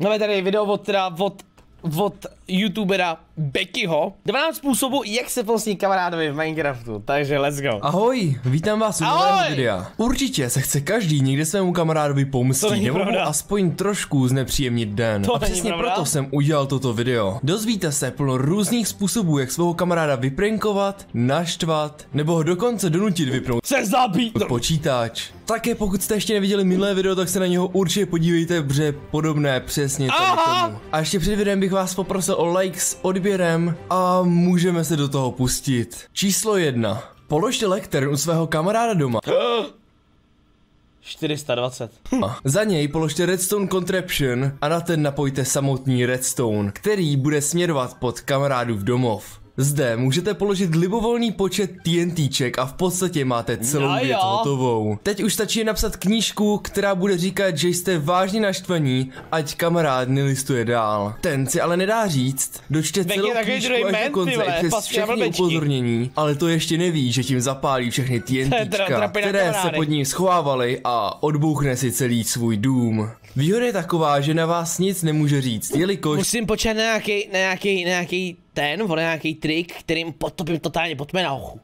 Máme tady video od, teda, od, od youtubera Beckyho. 12 způsobů, jak se vlastně kamarádovi v Minecraftu, takže let's go. Ahoj, vítám vás u Ahoj! nového videa. Určitě se chce každý někde svému kamarádovi pomstít nebo mu aspoň trošku znepříjemnit den. To a přesně pravda. proto jsem udělal toto video. Dozvíte se plno různých způsobů, jak svého kamaráda vyprankovat, naštvat, nebo ho dokonce donutit vypnout Se zabít! počítač. Také pokud jste ještě neviděli minulé video, tak se na něho určitě podívejte, protože podobné přesně tady tomu. A ještě před videem bych vás poprosil o like s odběrem a můžeme se do toho pustit. Číslo jedna. Položte lektern u svého kamaráda doma. 420. Za něj položte redstone contraption a na ten napojte samotný redstone, který bude směrovat pod kamarádův domov. Zde můžete položit libovolný počet TNTček a v podstatě máte celou No věc jo. hotovou. Teď už stačí napsat knížku, která bude říkat, že jste vážně naštvaní, ať kamarád nelistuje dál. Ten si ale nedá říct, dočte Becky celou knížku až do konce i přes všechny upozornění, ale to ještě neví, že tím zapálí všechny TNTčka, které se pod ním schovávali a odbouchne si celý svůj dům. Výhoda je taková, že na vás nic nemůže říct, jelikož Musím počkat na nějaký, na nějaký, na nějaký ten, vole, nějaký trik, kterým potopím totálně potme na ochu.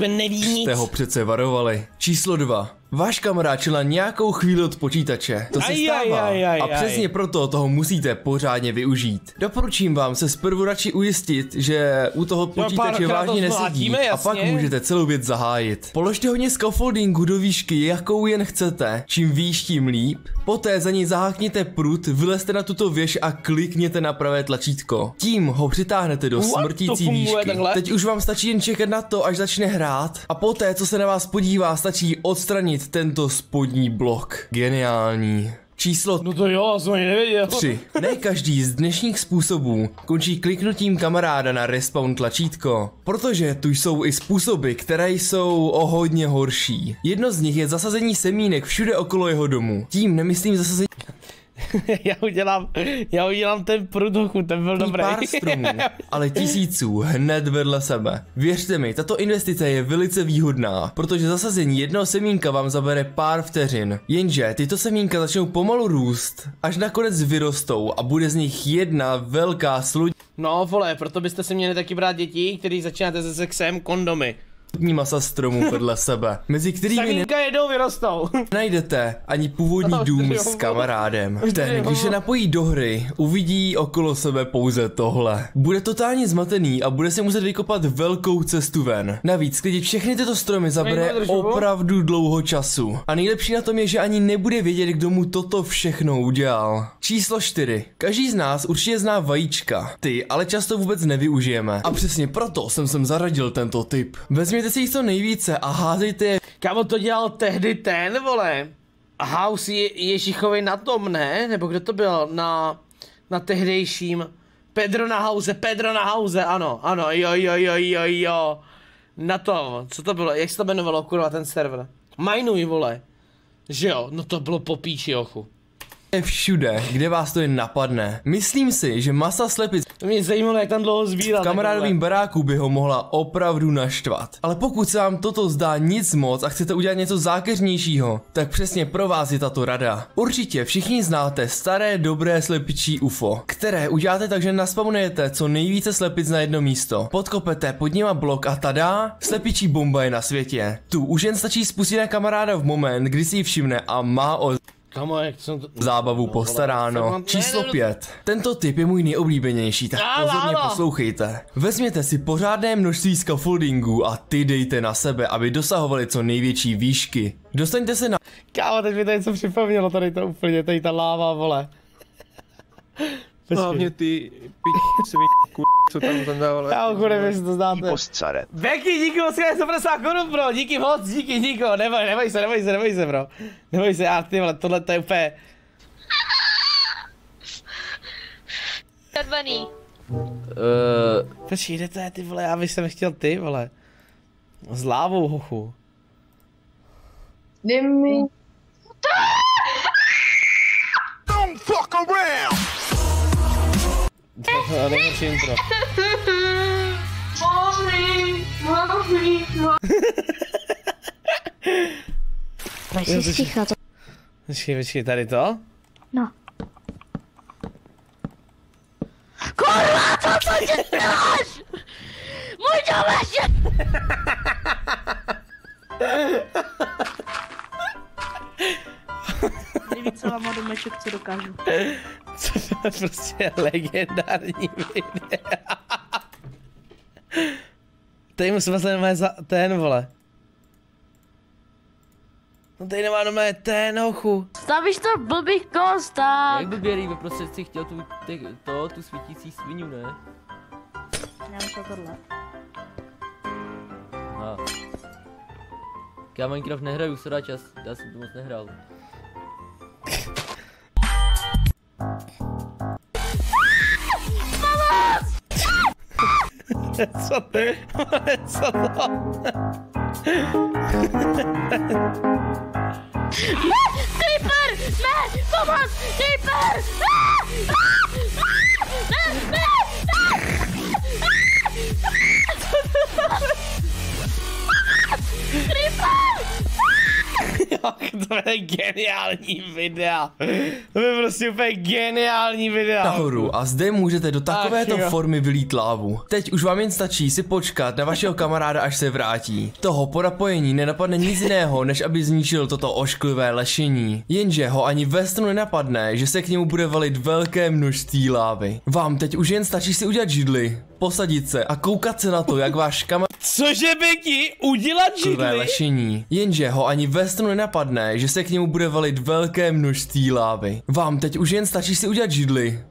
Neví nic. jste ho přece varovali. Číslo 2. Váš kamarád čel na nějakou chvíli od počítače. To se Aj, stává. aj, aj, a aj. přesně proto toho musíte pořádně využít. Doporučím vám se zprvu radši ujistit, že u toho počítače párkrát to vážně nesedí zmlátíme, a pak jasně. můžete celou věc zahájit. Položte hodně scaffoldingu do výšky, jakou jen chcete. Čím výš, tím líp. Poté za něj zahákněte prut, vylezte na tuto věž a klikněte na pravé tlačítko. Tím ho přitáhnete do What? Smrtící výšky. takhle? Teď už vám stačí jen čekat na to, až začne hrát a poté, co se na vás podívá, stačí odstranit tento spodní blok. Geniální. Číslo No to jo, jsem ani nevěděl. 3. Ne každý z dnešních způsobů končí kliknutím kamaráda na respawn tlačítko, protože tu jsou i způsoby, které jsou o hodně horší. Jedno z nich je zasazení semínek všude okolo jeho domu. Tím nemyslím zasazení já udělám, já udělám ten průduchu, ten byl dobrý. pár stromů, ale tisíců hned vedle sebe. Věřte mi, tato investice je velice výhodná, protože zasazení jednoho semínka vám zabere pár vteřin. Jenže tyto semínka začnou pomalu růst, až nakonec vyrostou a bude z nich jedna velká sludní No vole, proto byste si měli taky brát děti, který začínáte se sexem, kondomy. Masa stromů vedle sebe, mezi kterými Semínka jednou vyrostou. nenajdete ani původní Oh, dům s kamarádem. Ten, když se napojí do hry, uvidí okolo sebe pouze tohle. Bude totálně zmatený a bude si muset vykopat velkou cestu ven. Navíc sklidit všechny tyto stromy zabere opravdu dlouho času. A nejlepší na tom je, že ani nebude vědět, kdo mu toto všechno udělal. Číslo 4. Každý z nás určitě zná vajíčka. Ty ale často vůbec nevyužijeme. A přesně proto jsem sem zaradil tento tip. Vezměte si jich co nejvíce a házejte je Kámo, to dělal tehdy ten, vole. House je, Ježichovi na tom, ne? Nebo kdo to byl? Na, na tehdejším. Pedro na House, Pedro na House, ano, ano, jo, jo, jo, jo, jo. Na tom, co to bylo, jak se to jmenovalo, kurva, ten server? Minuj, vole. Že jo, no to bylo po píči, ochu. všude, kde vás to jen napadne. Myslím si, že masa slepic To mě zajímalo, jak tam dlouho sbíral. v kamarádovým baráku by ho mohla opravdu naštvat. Ale pokud se vám toto zdá nic moc a chcete udělat něco zákeřnějšího, tak přesně pro vás je tato rada. Určitě všichni znáte staré dobré slepičí UFO, které uděláte tak, že naspawnujete co nejvíce slepic na jedno místo. Podkopete pod nima blok a tada, slepičí bomba je na světě. Tu už jen stačí spustit na kamaráda v moment, kdy si ji všimne a má o Kamo, jak jsem to... zábavu No, postaráno. vole, Číslo ne, ne, 5. Tento typ je můj nejoblíbenější, tak pozorně poslouchejte. Vezměte si pořádné množství scaffoldingů a ty dejte na sebe, aby dosahovali co největší výšky. Dostaňte se na Kámo, teď mi to něco připomnělo, tady to úplně, tady ta láva, vole. Hlavně ty pič, svině, co tam zadával. Já už nevím, jestli to znáte. Postcaret. Beky, díky moc, krát 150 korun, bro, díky moc, díky, Niko, neboj, neboj se, neboj se, neboj se, bro. Neboj se, já ty vole, tohle to je úplně... Červený. Uh... Počkej, kde to je, ty vole, já bych jsem chtěl ty, vole. S lávou, hochu. Dej mi. A nejhorší intro. Mami, mami, Počkej, počkej, tady to? No. Kurva, to tě děláš? Můj domáš. Nejvíce má domeček, co dokážu. Co to je prostě legendární video. Tady musím vlastně normálně za ten, vole. No tady nemá normálně ten, hochu. Stavíš to v blbých kostách. Jak by Běrý ve prostředcích chtěl tu, ty, to, tu svítící svinu, ne? Já myslím tohle. Aha. Já Minecraft nehraju, sorry čas, já jsem to moc nehrál. Co ty? Co to? Creeper! Ne! Pomoc! Creeper! Ah! Ah! Ah! Ne! Ne! To je geniální videa. To je prostě úplně geniální videa. nahoru a zde můžete do takovéto Ach formy vylít lávu. Teď už vám jen stačí si počkat na vašeho kamaráda, až se vrátí. Toho po napojení nenapadne nic jiného, než aby zničil toto ošklivé lešení. Jenže ho ani ve stanu nenapadne, že se k němu bude valit velké množství lávy. Vám teď už jen stačí si udělat židli, posadit se a koukat se na to, jak váš kamarád Cože by ti udělat židli? lešení. Jenže ho ani ve stanu nenapadne, že se k němu bude valit velké množství lávy. Vám teď už jen stačí si udělat židli,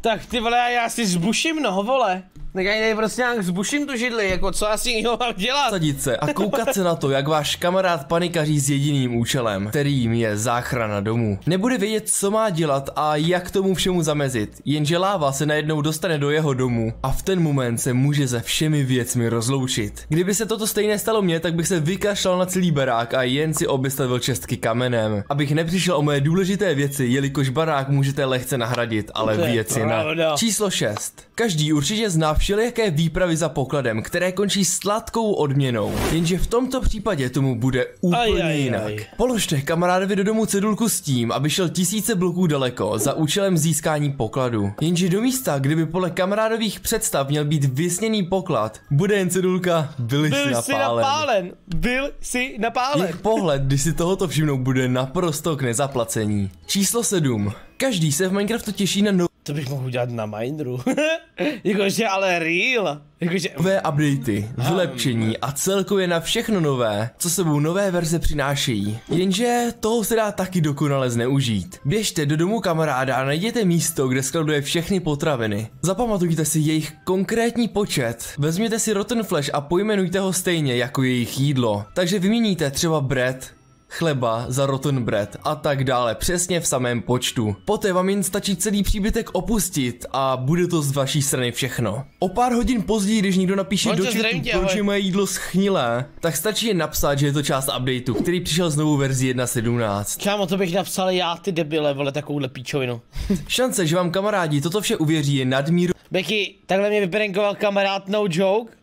Tak ty vole, já si zbuším no vole. Tak já tady prostě nějak zbuším tu židli, jako co asi jiného mám dělat? posadit se a koukat se na to, jak váš kamarád panikaří s jediným účelem, kterým je záchrana domu. Nebude vědět, co má dělat a jak tomu všemu zamezit, jenže láva se najednou dostane do jeho domu a v ten moment se může se všemi věcmi rozloučit. Kdyby se toto stejné stalo mně, tak bych se vykašlal na celý barák a jen si obystavil čestky kamenem, abych nepřišel o moje důležité věci, jelikož barák můžete lehce nahradit, ale věci ne. Číslo 6. Každý určitě zná všelijaké výpravy za pokladem, které končí sladkou odměnou. Jenže v tomto případě tomu bude úplně Aj, aj, jinak. aj. Položte kamarádovi do domu cedulku s tím, aby šel tisíce bloků daleko za účelem získání pokladu. Jenže do místa, kdyby podle kamarádových představ měl být vysněný poklad, bude jen cedulka byli si Byl jsi napálen. napálen. Byl jsi napálen. Jejich pohled, když si tohoto všimnou, bude naprosto k nezaplacení. Číslo 7. Každý se v Minecraftu těší na To bych mohl udělat na Mindru. Jakože ale real. Jakože... nové updaty, vylepšení a celkově na všechno nové, co sebou nové verze přinášejí. Jenže toho se dá taky dokonale zneužít. Běžte do domu kamaráda a najděte místo, kde skladuje všechny potraviny. Zapamatujte si jejich konkrétní počet. Vezměte si Rotten Flash a pojmenujte ho stejně jako jejich jídlo. Takže vyměníte třeba bread, chleba za rotten bread a tak dále, přesně v samém počtu. Poté vám jen stačí celý příbytek opustit a bude to z vaší strany všechno. O pár hodin později, když někdo napíše do chatu, proč je moje jídlo schnilé, tak stačí jen napsat, že je to část updateu, který přišel s novou verzí 1.17. Kámo, to bych napsal já ty debile, vole, takovouhle píčovinu. Šance, že vám kamarádi toto vše uvěří je nadmíru Beky, takhle mě vyprankoval kamarád, no joke.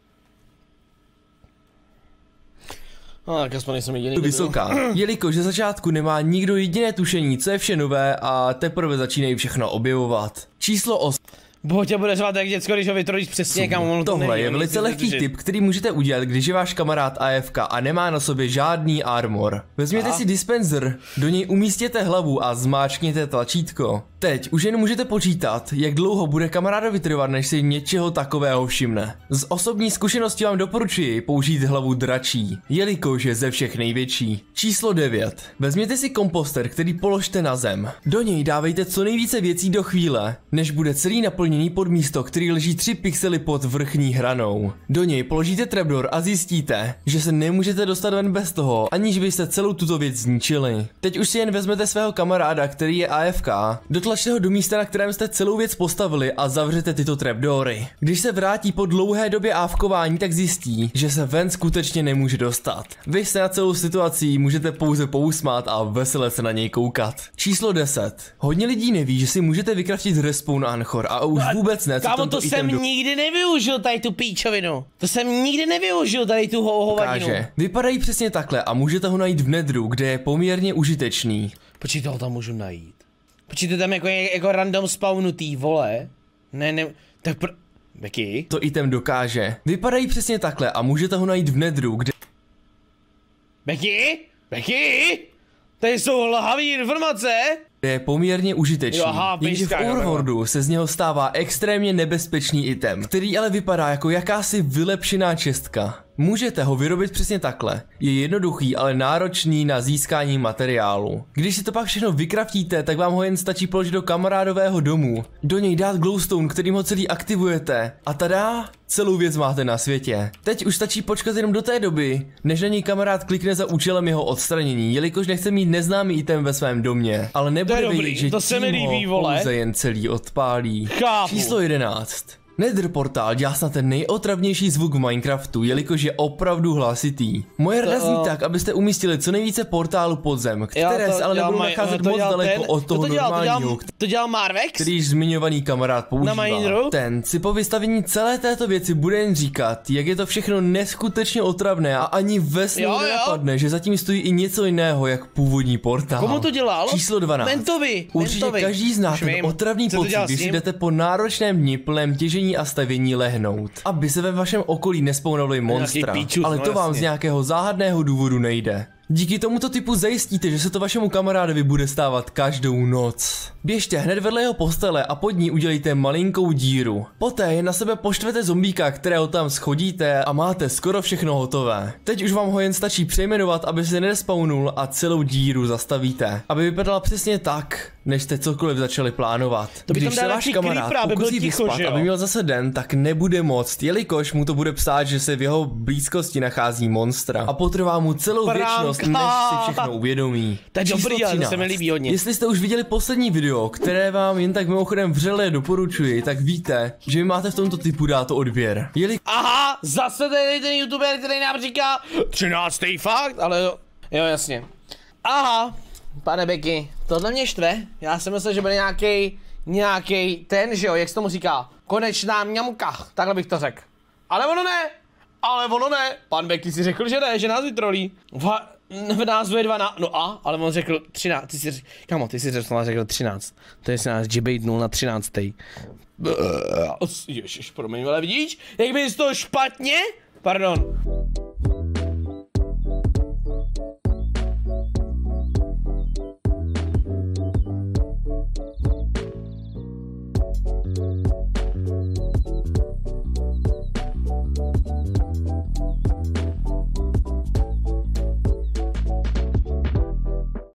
No, tak aspoň nejsem jediný. vysoká, jelikož ze začátku nemá nikdo jediné tušení, co je vše nové a teprve začínají všechno objevovat. Číslo 8. Bo tě bude řvát jak děcko, když ho vytrodíš přesně, kam on to Tohle neví, je velice lehký tip, který můžete udělat, když je váš kamarád AFK a nemá na sobě žádný armor. Vezměte si dispenser, do něj umístěte hlavu a zmáčkněte tlačítko. Teď už jen můžete počítat, jak dlouho bude kamarádovi trvat, než si něčeho takového všimne. Z osobní zkušenosti vám doporučuji použít hlavu dračí, jelikož je ze všech největší. Číslo 9. Vezměte si komposter, který položte na zem. Do něj dávejte co nejvíce věcí do chvíle, než bude celý naplněný pod místo, který leží 3 pixely pod vrchní hranou. Do něj položíte trapdoor a zjistíte, že se nemůžete dostat ven bez toho, aniž byste celou tuto věc zničili. Teď už si jen vezmete svého kamaráda, který je AFK, dotlačte ho do místa, na kterém jste celou věc postavili a zavřete tyto trapdoory. Když se vrátí po dlouhé době ávkování, tak zjistí, že se ven skutečně nemůže dostat. Vy se na celou situaci můžete pouze pousmát a vesele se na něj koukat. Číslo 10. Hodně lidí neví, že si můžete vykraftit respawn Anchor a už vůbec ne, Kámo, to jsem do- nikdy nevyužil, tady tu píčovinu. To jsem nikdy nevyužil, tady tu ho- hovadinu. dokáže. Vypadají přesně takhle a můžete ho najít v Nedru, kde je poměrně užitečný. Toho tam můžu najít. Počkej, to tam jako, jako random spawnutý, vole. Ne, ne, tak pr... Becky? to item dokáže. Vypadají přesně takhle a můžete ho najít v nedru, kde Becky? Becky? Tady jsou lhavé informace. je poměrně užitečný. Aha, Jenže v. Overworldu se z něho stává extrémně nebezpečný item, který ale vypadá jako jakási vylepšená čestka. Můžete ho vyrobit přesně takhle. Je jednoduchý, ale náročný na získání materiálu. Když si to pak všechno vykraftíte, tak vám ho jen stačí položit do kamarádového domu. Do něj dát glowstone, kterým ho celý aktivujete. A tada, celou věc máte na světě. Teď už stačí počkat jenom do té doby, než na něj kamarád klikne za účelem jeho odstranění, jelikož nechce mít neznámý item ve svém domě. Ale nebude vědět, že to se mi tím líbí, ho vole. pouze jen celý odpálí. Chápu. Číslo 11. Nether portál dělá snad ten nejotravnější zvuk v Minecraftu, jelikož je opravdu hlasitý. Moje rada zní tak, abyste umístili co nejvíce portálů pod zem, které se ale nebudou nacházet moc daleko ten- od toho to dělal, to dělal, normálního, to dělal Marvex? který již zmiňovaný kamarád používá. Ten si po vystavení celé této věci bude jen říkat, jak je to všechno neskutečně otravné a ani ve snu nenapadne, že zatím stojí i něco jiného, jak původní portál. Komu to dělal? Číslo 12. Mentovi, Určitě Mentovi. každý zná Už ten otravný pocit, když jdete po náročném dni plném těžení a stavění lehnout. Aby se ve vašem okolí nespawnovali monstra, píčus, ale no to vám jasně. z nějakého záhadného důvodu nejde. Díky tomuto typu zajistíte, že se to vašemu kamarádovi bude stávat každou noc. Běžte hned vedle jeho postele a pod ní udělejte malinkou díru. Poté na sebe poštvete zombíka, kterého tam schodíte a máte skoro všechno hotové. Teď už vám ho jen stačí přejmenovat, aby se nespawnul a celou díru zastavíte. Aby vypadala přesně tak, než jste cokoliv začali plánovat. To by tam Když se váš kamarád creeper, aby byl ticho, vyspat, aby měl zase den, tak nebude moct, jelikož mu to bude psát, že se v jeho blízkosti nachází monstra. A potrvá mu celou Pránka! věčnost, než si všechno uvědomí. To je dobrý, ale to se 13. mi líbí hodně. Jestli jste už viděli poslední video, které vám jen tak mimochodem vřele doporučuji, tak víte, že mi máte v tomto typu dát odběr. Jeli Aha, zase tady ten youtuber, který nám říká 13. fakt, ale jo, jo jasně. Aha, pane Beky, tohle mě štve. Já jsem myslel, že bude nějaký nějaký ten, že jo, jak se tomu říká, konečná mňamka, takhle bych to řekl. Ale ono ne, ale ono ne. Pan Beky si řekl, že ne, že nás vytrolí. Va, v názvu je 12, no a, ale on řekl 13, ty si řekl, kamo, ty si řekl, řekl 13. To je si nás džibejtnul na 13. Ježiš, promiň, ale vidíš, jak bys to špatně? Pardon.